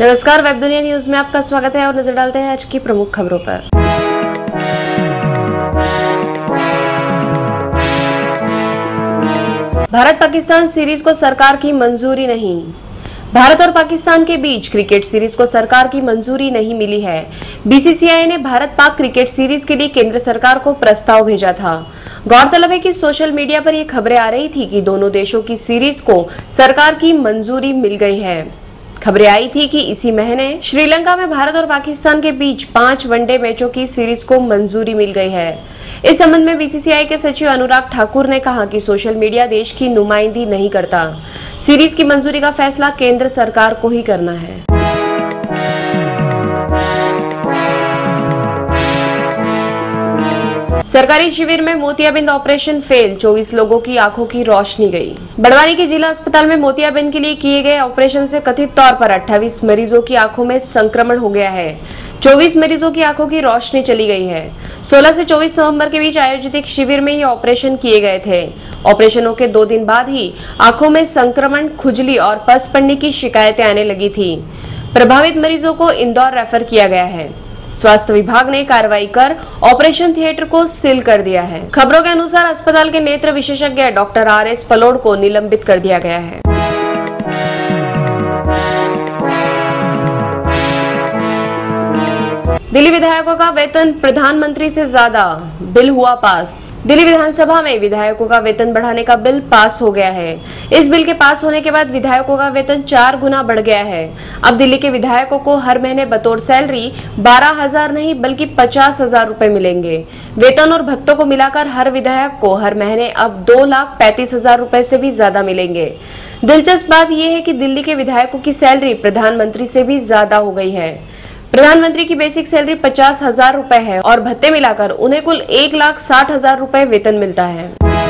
नमस्कार, वेब दुनिया न्यूज़ में आपका स्वागत है और नज़र डालते हैं आज की प्रमुख खबरों पर। भारत पाकिस्तान सीरीज़ को सरकार की मंजूरी नहीं। भारत और पाकिस्तान के बीच क्रिकेट सीरीज़ को सरकार की मंजूरी नहीं मिली है। बीसीसीआई ने भारत पाक क्रिकेट सीरीज़ के लिए केंद्र सरकार को प्रस्ताव भेजा था। गौरतलब है कि सोशल मीडिया पर ये खबरें आ रही थी कि दोनों देशों की सीरीज़ को सरकार की मंजूरी मिल गई है। खबरें आई थी कि इसी महीने श्रीलंका में भारत और पाकिस्तान के बीच पाँच वनडे मैचों की सीरीज़ को मंजूरी मिल गई है। इस संबंध में बीसीसीआई के सचिव अनुराग ठाकुर ने कहा कि सोशल मीडिया देश की नुमाइंदी नहीं करता। सीरीज़ की मंजूरी का फैसला केंद्र सरकार को ही करना है। सरकारी शिविर में मोतियाबिंद ऑपरेशन फेल 24 लोगों की आँखों की रोशनी गई। बड़वानी के जिला अस्पताल में मोतियाबिंद के लिए किए गए ऑपरेशन से कथित तौर पर 28 मरीजों की आँखों में संक्रमण हो गया है। 24 मरीजों की आँखों की रोशनी चली गई है। 16 से 24 नवंबर के बीच आयोजित एक शिविर में ये ऑपरेशन किए गए थे। ऑपरेशनों के दो दिन बाद ही आँखों में संक्रमण, खुजली और पस पड़ने की शिकायतें आने लगी थी। प्रभावित मरीजों को इंदौर रेफर किया गया है। स्वास्थ्य विभाग ने कार्रवाई कर ऑपरेशन थिएटर को सील कर दिया है। खबरों के अनुसार अस्पताल के नेत्र विशेषज्ञ डॉक्टर आर एस पलोड को निलंबित कर दिया गया है। दिल्ली विधायकों का वेतन प्रधानमंत्री से ज़्यादा, बिल हुआ पास। दिल्ली विधानसभा में विधायकों का वेतन बढ़ाने का बिल पास हो गया है। इस बिल के पास होने के बाद विधायकों का वेतन चार गुना बढ़ गया है। अब दिल्ली के विधायकों को हर महीने बतौर सैलरी बारह हज़ार नहीं, बल्कि पचास हज़ार रूपए मिलेंगे। वेतन और भत्तों को मिलाकर हर विधायक को हर महीने अब दो लाख पैंतीस हज़ार रूपए से भी ज़्यादा मिलेंगे। दिलचस्प बात यह है कि दिल्ली के विधायकों की सैलरी प्रधानमंत्री से भी ज़्यादा हो गई है। प्रधानमंत्री की बेसिक सैलरी पचास हज़ार रूपए है और भत्ते मिलाकर उन्हें कुल एक लाख साठ हज़ार रूपए वेतन मिलता है।